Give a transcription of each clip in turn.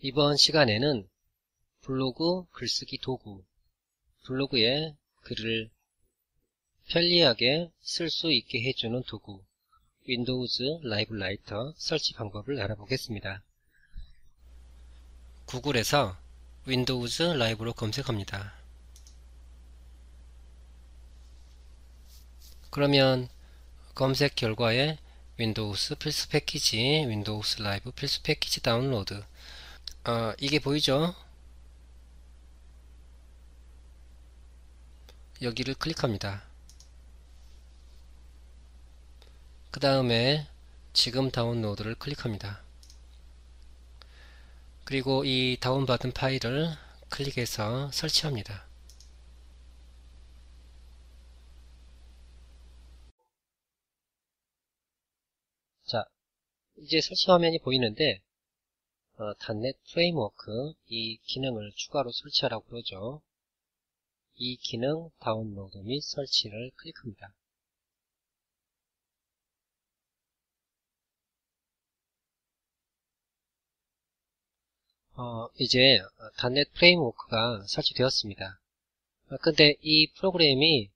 이번 시간에는 블로그 글쓰기 도구, 블로그에 글을 편리하게 쓸 수 있게 해주는 도구, Windows Live Writer 설치 방법을 알아보겠습니다. 구글에서 Windows Live로 검색합니다. 그러면 검색 결과에 Windows 필수 패키지, Windows Live 필수 패키지 다운로드 어, 이게 보이죠? 여기를 클릭합니다. 그 다음에 지금 다운로드를 클릭합니다. 그리고 이 다운받은 파일을 클릭해서 설치합니다. 자, 이제 설치 화면이 보이는데 어, .NET Framework 이 기능을 추가로 설치하라고 그러죠. 이 기능 다운로드 및 설치를 클릭합니다. 어, 이제 단넷 프레임워크가 설치되었습니다. 어, 근데 이 프로그램이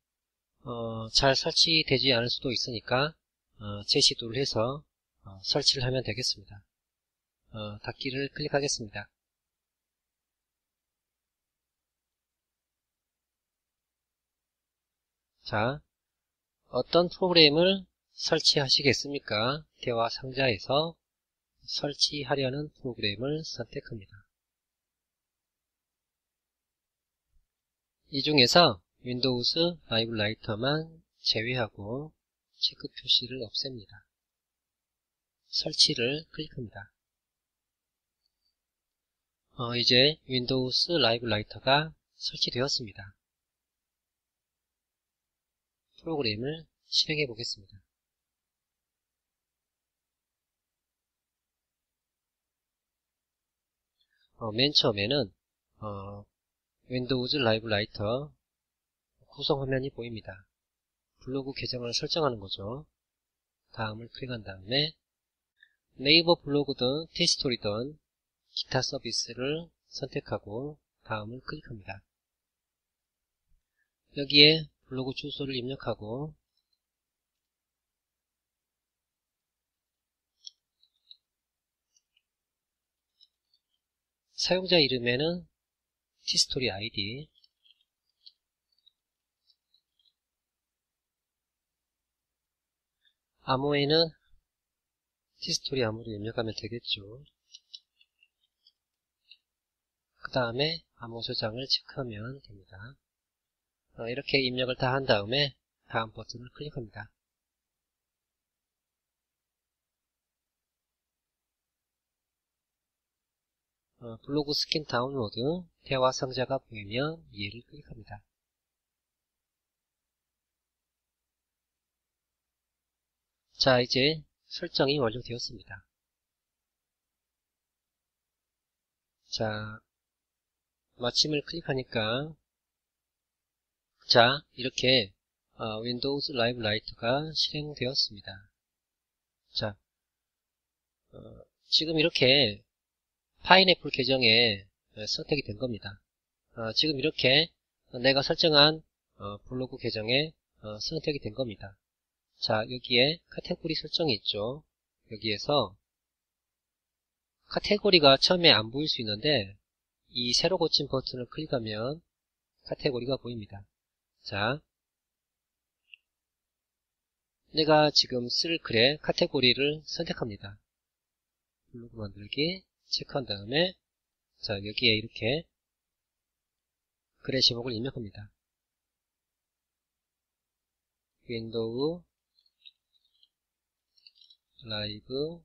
어, 잘 설치되지 않을 수도 있으니까 어, 재시도를 해서 어, 설치를 하면 되겠습니다. 어, 닫기를 클릭하겠습니다. 자, 어떤 프로그램을 설치하시겠습니까? 대화 상자에서 설치하려는 프로그램을 선택합니다. 이 중에서 Windows Live Writer만 제외하고 체크 표시를 없앱니다. 설치를 클릭합니다. 어, 이제 Windows Live Writer가 설치되었습니다. 프로그램을 실행해 보겠습니다. 어, 맨 처음에는 어, Windows Live Writer 구성 화면이 보입니다. 블로그 계정을 설정하는 거죠. 다음을 클릭한 다음에 네이버 블로그든 티스토리든 기타 서비스를 선택하고 다음을 클릭합니다. 여기에 블로그 주소를 입력하고 사용자 이름에는 티스토리 아이디 암호에는 티스토리 암호를 입력하면 되겠죠. 그 다음에 암호 저장을 체크하면 됩니다. 어, 이렇게 입력을 다 한 다음에 다음 버튼을 클릭합니다. 어, 블로그 스킨 다운로드 대화 상자가 보이면 예를 클릭합니다. 자 이제 설정이 완료되었습니다. 자 마침을 클릭하니까 자 이렇게 어, Windows Live Writer가 실행되었습니다. 자 어, 지금 이렇게 파인애플 계정에 선택이 된 겁니다. 어, 지금 이렇게 내가 설정한 어, 블로그 계정에 어, 선택이 된 겁니다. 자 여기에 카테고리 설정이 있죠. 여기에서 카테고리가 처음에 안 보일 수 있는데 이 새로 고친 버튼을 클릭하면 카테고리가 보입니다. 자, 내가 지금 쓸 글의 카테고리를 선택합니다. 블로그 만들기 체크한 다음에 자 여기에 이렇게 글의 제목을 입력합니다. Windows Live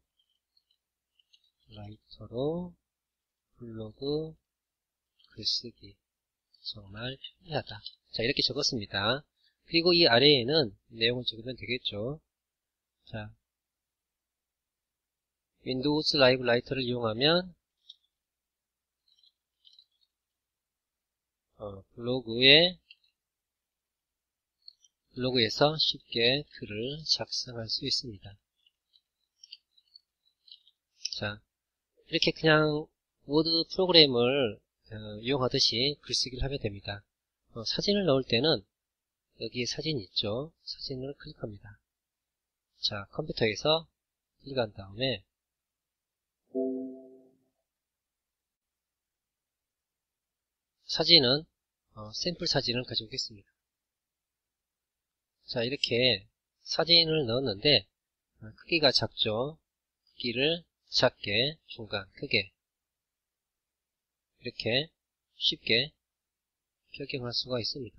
Writer로 블로그 글쓰기 정말 편리하다. 자 이렇게 적었습니다. 그리고 이 아래에는 내용을 적으면 되겠죠. 자 Windows Live Writer를 이용하면 어, 블로그에 블로그에서 쉽게 글을 작성할 수 있습니다. 자, 이렇게 그냥 워드 프로그램을 어, 이용하듯이 글쓰기를 하면 됩니다. 어, 사진을 넣을 때는 여기에 사진 있죠. 사진을 클릭합니다. 자, 컴퓨터에서 클릭한 다음에 사진은 어, 샘플 사진을 가지고 있겠습니다. 자, 이렇게 사진을 넣었는데 어, 크기가 작죠. 크기를 작게, 중간, 크게 이렇게 쉽게 변경할 수가 있습니다.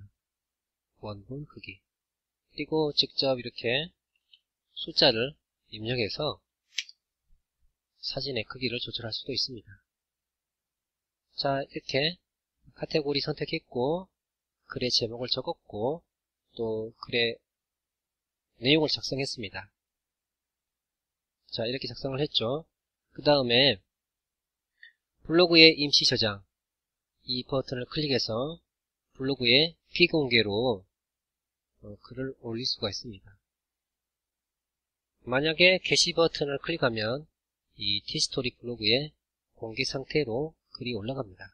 원본 크기 그리고 직접 이렇게 숫자를 입력해서 사진의 크기를 조절할 수도 있습니다. 자 이렇게 카테고리 선택했고 글의 제목을 적었고 또 글의 내용을 작성했습니다. 자 이렇게 작성을 했죠. 그 다음에 블로그의 임시 저장 이 버튼을 클릭해서 블로그에 비공개로 어, 글을 올릴 수가 있습니다. 만약에 게시 버튼을 클릭하면 이 티스토리 블로그에 공개 상태로 글이 올라갑니다.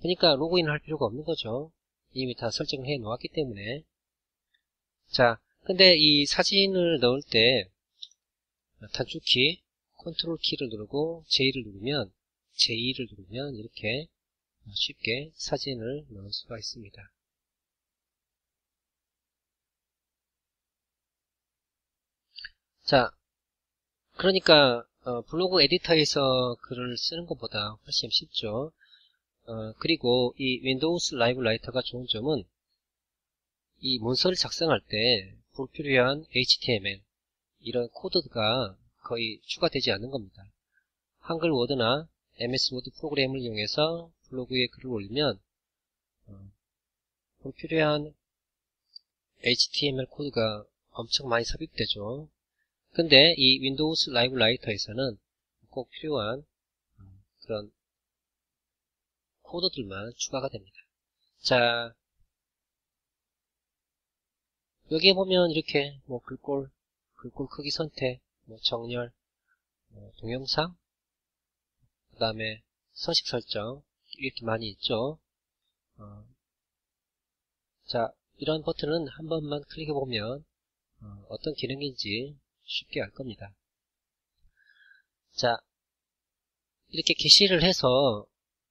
그러니까 로그인을 할 필요가 없는 거죠. 이미 다 설정을 해 놓았기 때문에 자 근데 이 사진을 넣을 때 단축키 컨트롤 키를 누르고 J를 누르면 J를 누르면 이렇게 쉽게 사진을 넣을 수가 있습니다. 자, 그러니까 어, 블로그 에디터에서 글을 쓰는 것보다 훨씬 쉽죠. 어, 그리고 이 Windows Live Writer가 좋은 점은 이 문서를 작성할 때 불필요한 HTML 이런 코드가 거의 추가되지 않는 겁니다. 한글 워드나 MS Word 프로그램을 이용해서 블로그에 글을 올리면 어, 불필요한 HTML 코드가 엄청 많이 삽입되죠. 근데 이 Windows Live Writer에서는 꼭 필요한 어, 그런 코드들만 추가가 됩니다. 자, 여기에 보면 이렇게 뭐 글꼴, 글꼴 크기 선택, 뭐 정렬, 뭐 동영상, 그 다음에 서식 설정 이렇게 많이 있죠. 어, 자 이런 버튼은 한 번만 클릭해 보면 어, 떤 기능인지 쉽게 알 겁니다. 자 이렇게 게시를 해서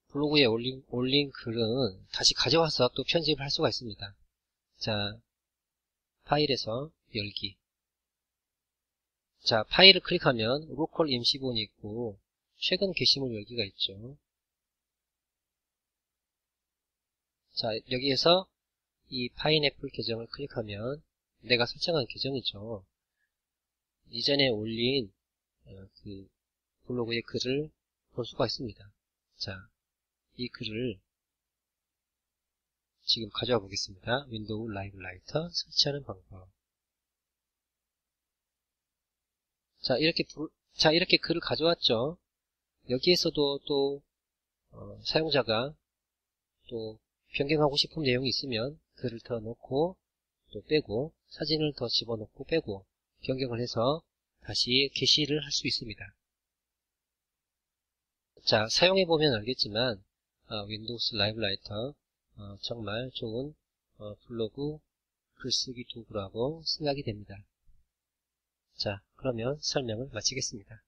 블로그에 올린, 올린 글은 다시 가져와서 또 편집을 할 수가 있습니다. 자 파일에서 열기 자 파일을 클릭하면 로컬 임시본이 있고 최근 게시물 열기가 있죠. 자, 여기에서 이 파인애플 계정을 클릭하면 내가 설정한 계정이죠. 이전에 올린 어, 그 블로그의 글을 볼 수가 있습니다. 자, 이 글을 지금 가져와 보겠습니다. Windows Live Writer 설치하는 방법. 자, 이렇게 자, 이렇게 글을 가져왔죠. 여기에서도 또 어, 사용자가 또 변경하고 싶은 내용이 있으면 글을 더 넣고 또 빼고 사진을 더 집어넣고 빼고 변경을 해서 다시 게시를 할 수 있습니다. 자 사용해보면 알겠지만 어, Windows Live Writer 어, 정말 좋은 어, 블로그 글쓰기 도구라고 생각이 됩니다. 자 그러면 설명을 마치겠습니다.